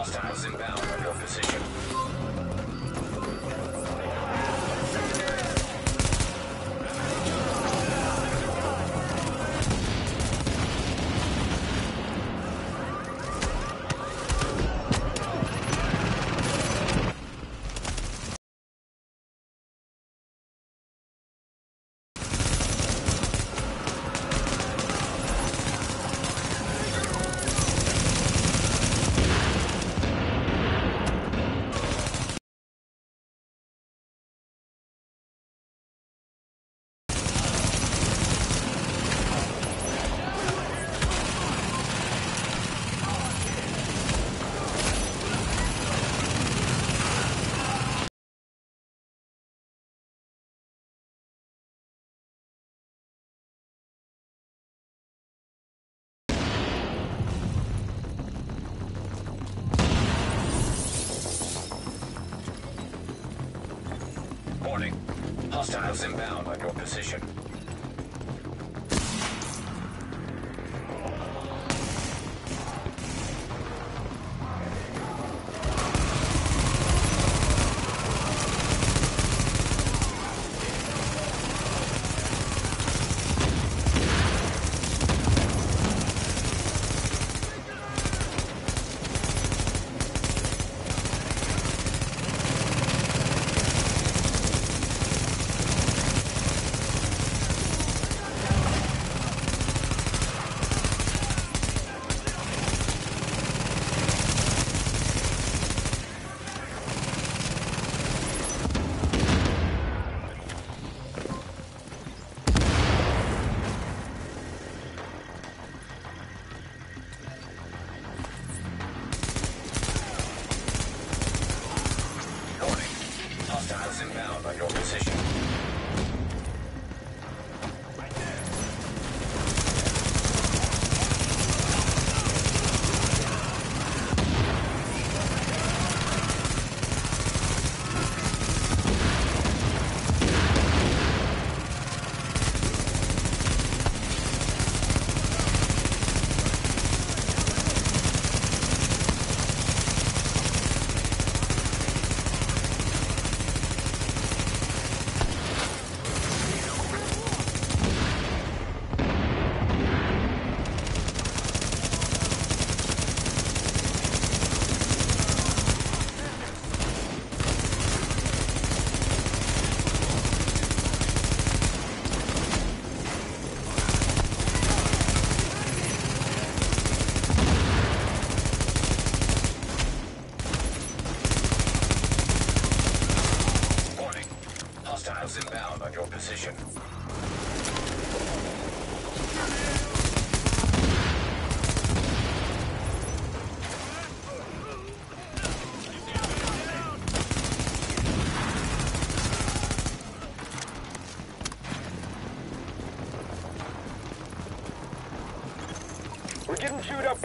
Hostiles inbound. Warning. Hostiles inbound on your position.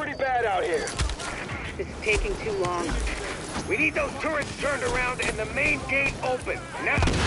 Pretty bad out here. This is taking too long. We need those turrets turned around and the main gate open. Now!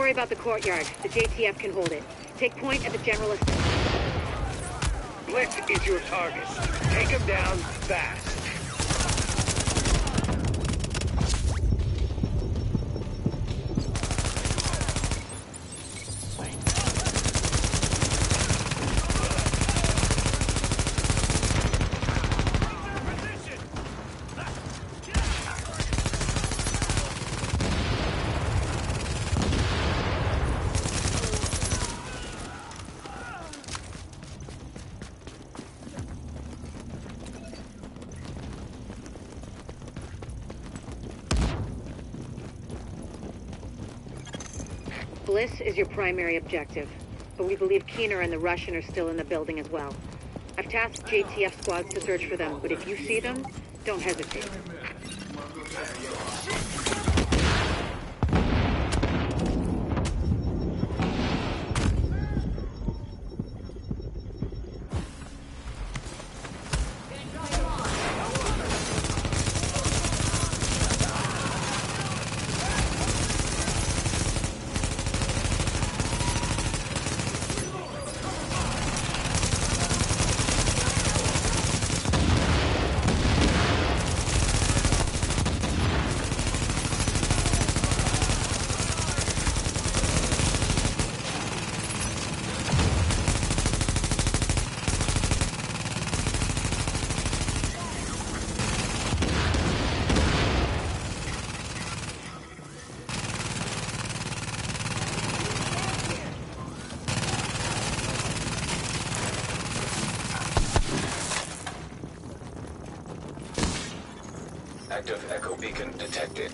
Worry about the courtyard. The JTF can hold it. Take point at the general assembly. Bliss is your target. Take him down fast. Bliss is your primary objective, but we believe Keener and the Russian are still in the building as well. I've tasked JTF squads to search for them, but if you see them, don't hesitate. Active echo beacon detected.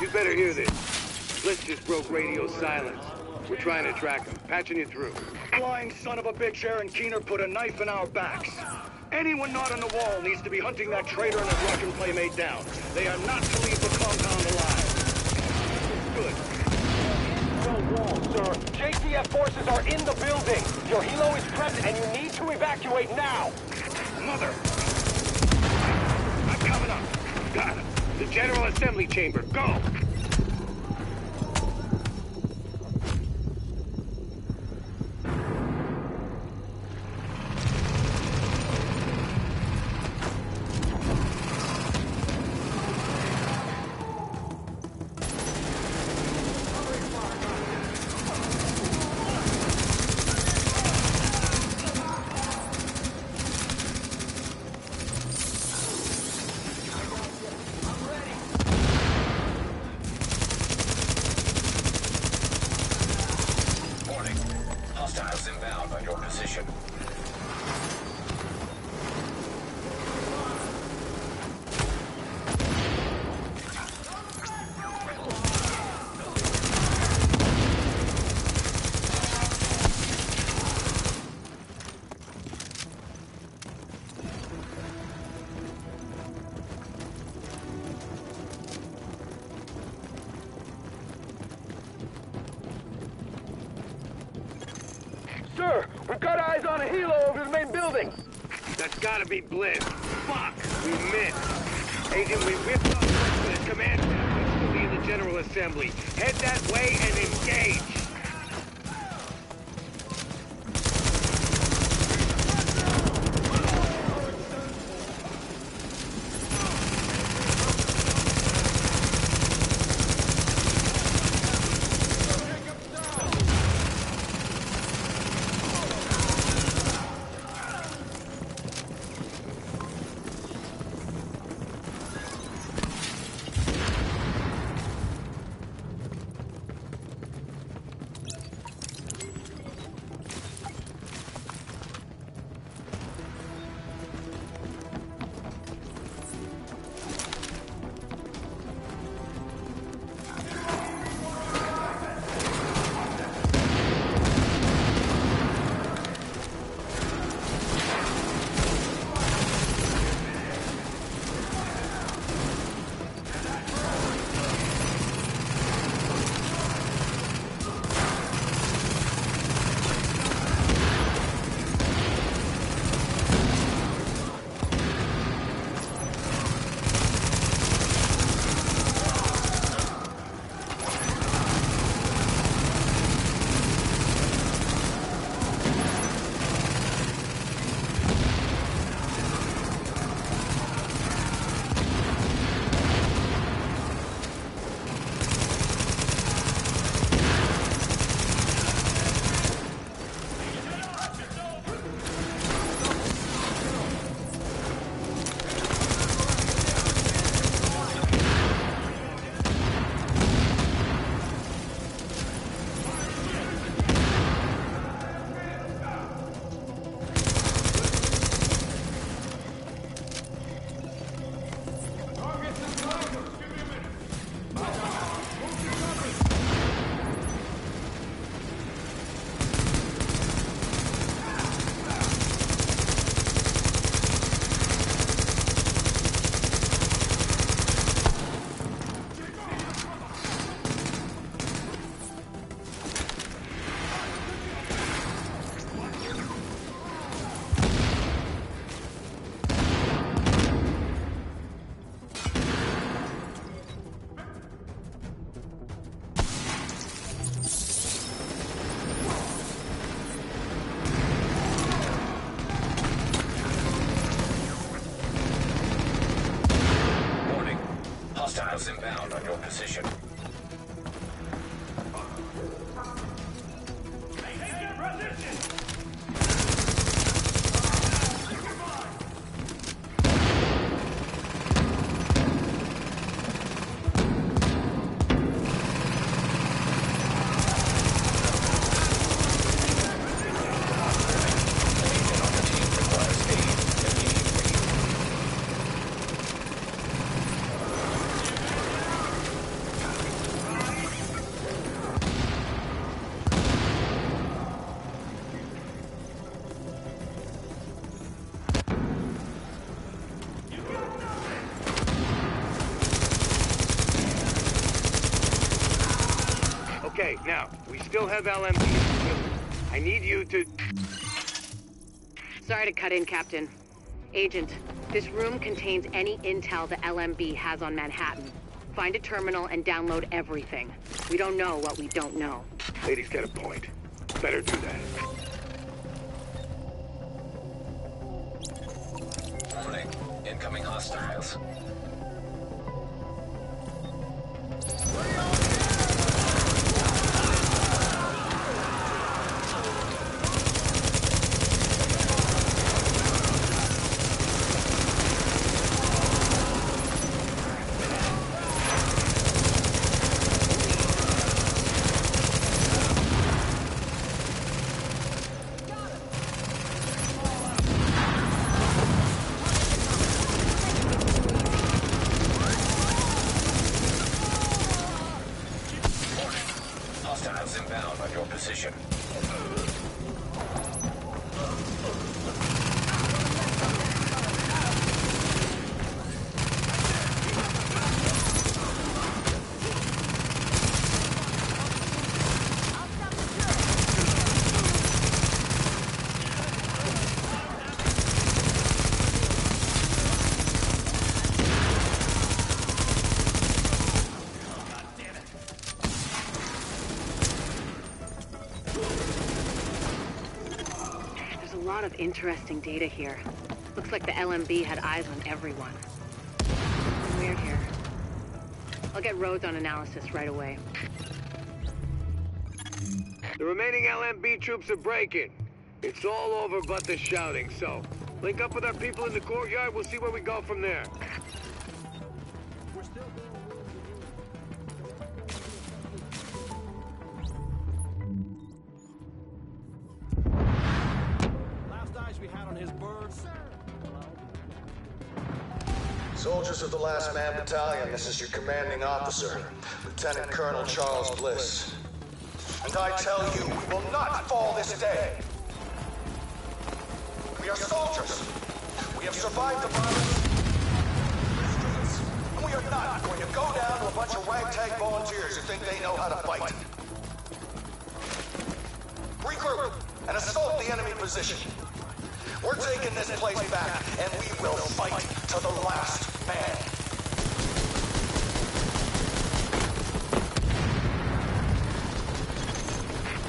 You better hear this. Bliss just broke radio silence. We're trying to track him, patching you through. Flying son of a bitch Aaron Keener put a knife in our backs. Anyone not on the wall needs to be hunting that traitor and his Russian playmate down. They are not to leave the compound alive. Good. No wall, sir. JTF forces are in the building. Your helo is prepped and you need to evacuate now. Mother! I'm coming up. Got him. The General Assembly Chamber. Go! Gotta be Bliss. Fuck! We missed. Agent, we with his command staff will be in the General Assembly. Head that way and engage! Still have LMB in the building. I need you to... Sorry to cut in, Captain. Agent, this room contains any intel the LMB has on Manhattan. Find a terminal and download everything. We don't know what we don't know. Lady's got a point. Better do that. Warning. Incoming hostiles. Interesting data here. Looks like the LMB had eyes on everyone. Weird here. I'll get Rhodes on analysis right away. The remaining LMB troops are breaking. It's all over but the shouting, so... Link up with our people in the courtyard, we'll see where we go from there. Soldiers of the Last Man Battalion, this is your commanding officer, Lieutenant Colonel Charles Bliss. And I tell you, we will not fall this day. We are soldiers. We have survived the violence. And we are not going to go down to a bunch of ragtag volunteers who think they know how to fight. Regroup and assault the enemy position. We're taking this place back, and we will fight to the last man.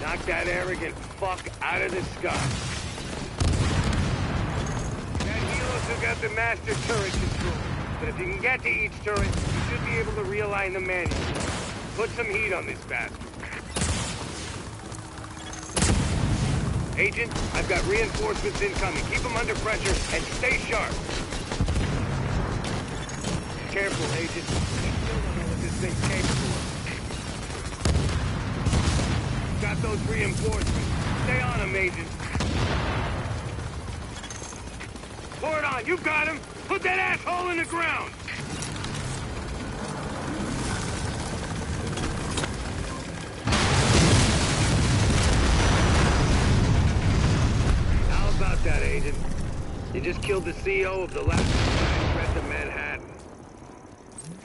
Knock that arrogant fuck out of the sky. That helo took out the master turret control. But if you can get to each turret, you should be able to realign the manual. Put some heat on this bastard. Agent, I've got reinforcements incoming. Keep them under pressure and stay sharp. Careful, Agent. We still don't know what this thing's capable of. Got those reinforcements. Stay on them, Agent. Pour it on. You got him. Put that asshole in the ground. How about that, Agent? You just killed the CEO of the last threat to Manhattan.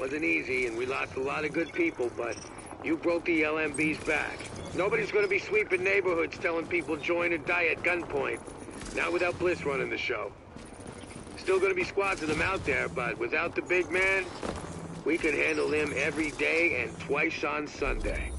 Wasn't easy, and we lost a lot of good people, but you broke the LMB's back. Nobody's gonna be sweeping neighborhoods telling people join or die at gunpoint. Not without Bliss running the show. Still gonna be squads of them out there, but without the big man, we can handle him every day and twice on Sunday.